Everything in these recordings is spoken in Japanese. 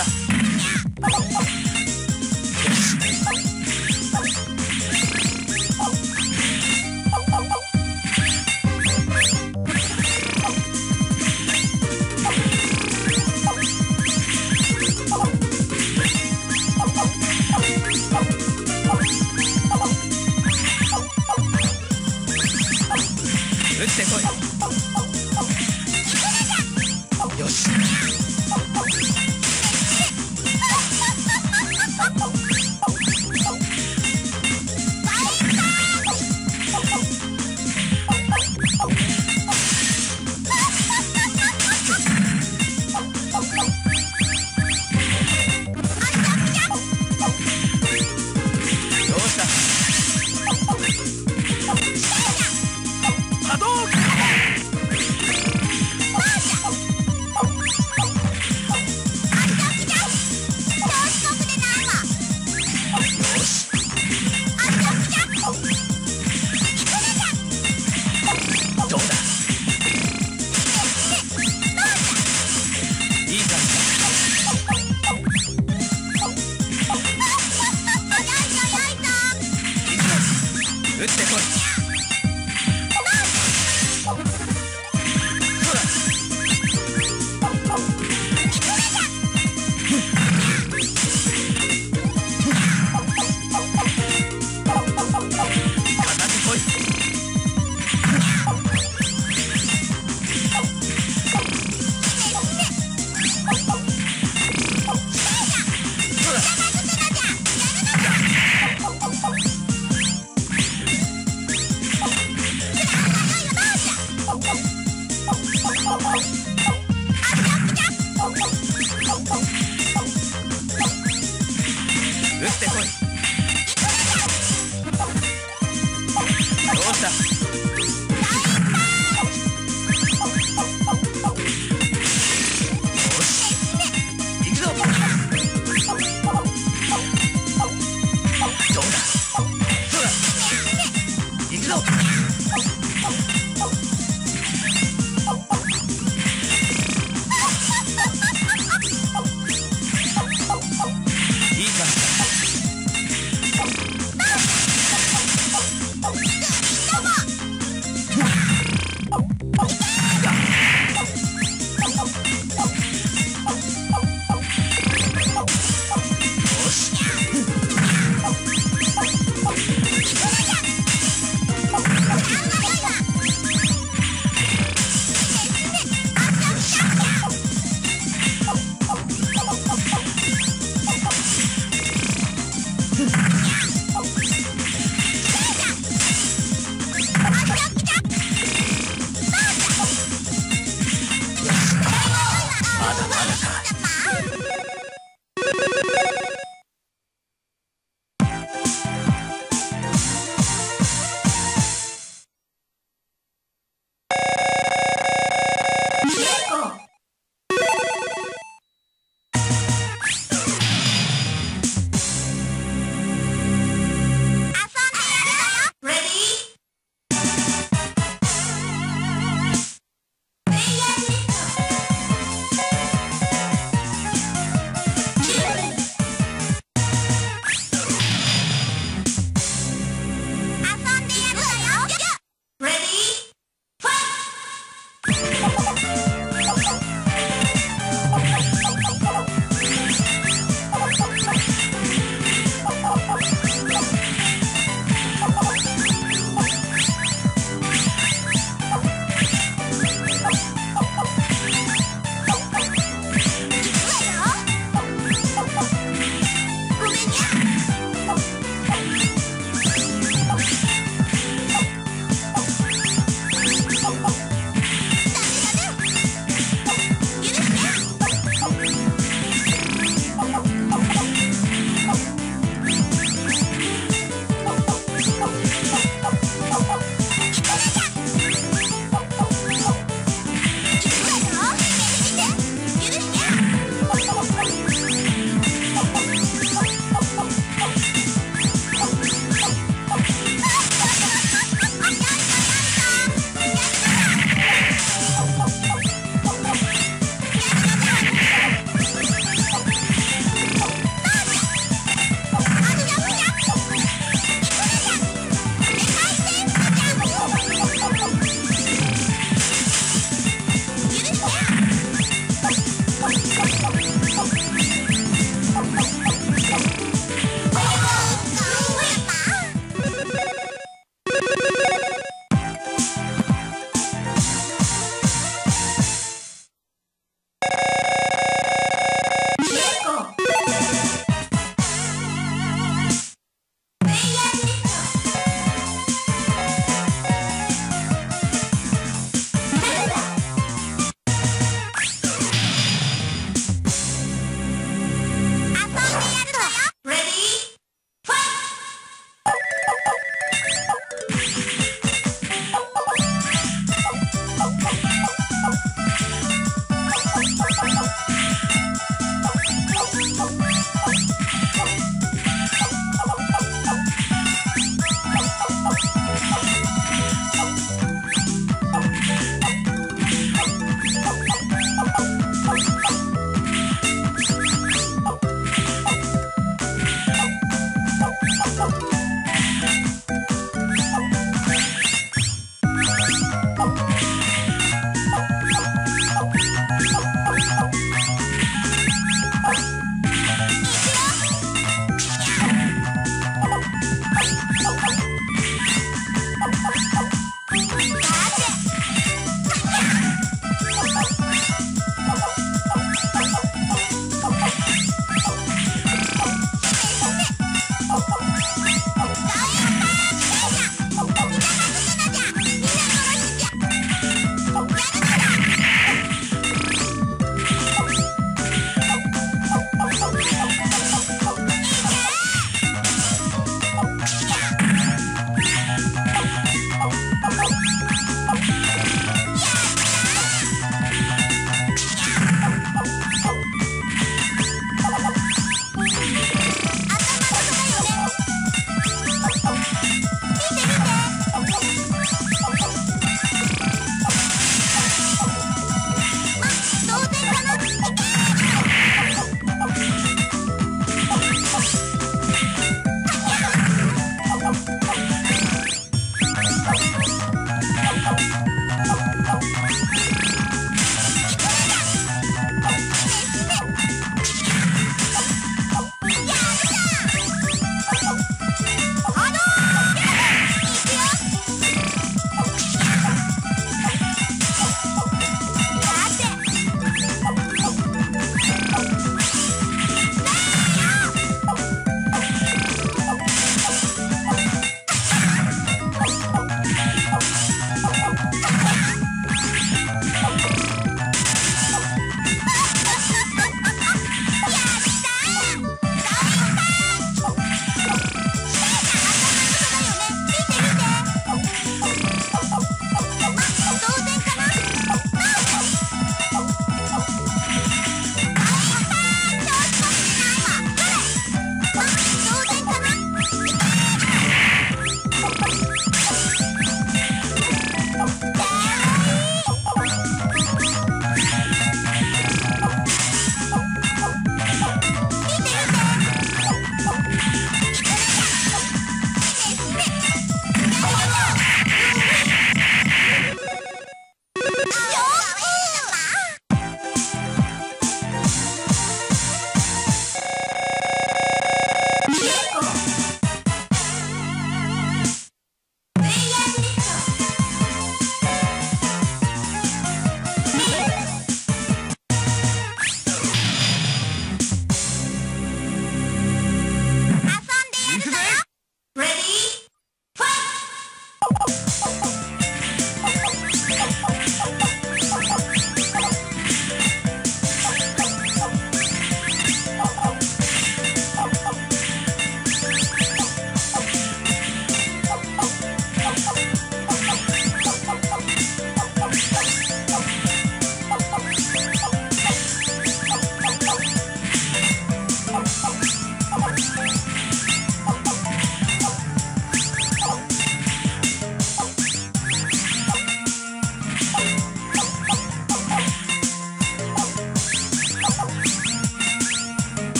よ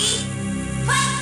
して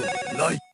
などない。